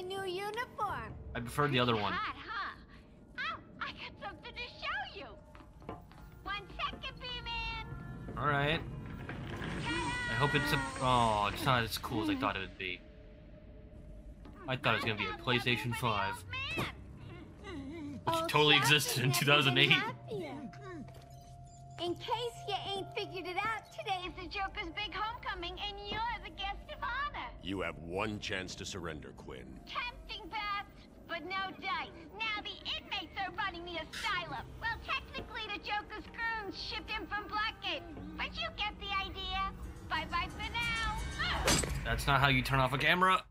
my new uniform. I prefer the other one. Hot, huh? Oh, I got something to show you. One second, B-Man. All right. I hope it's a. Oh, it's not as cool as I thought it would be. I thought it was gonna be a PlayStation 5, which Oh, totally existed in 2008. In case you ain't figured it out today, It's the Joker's big homecoming, and you're You have one chance to surrender, Quinn. Tempting, Beth, but no dice. Now the inmates are running the asylum. Well, technically, the Joker's goons shipped in from Blackgate, but you get the idea. Bye-bye for now. That's not how you turn off a camera.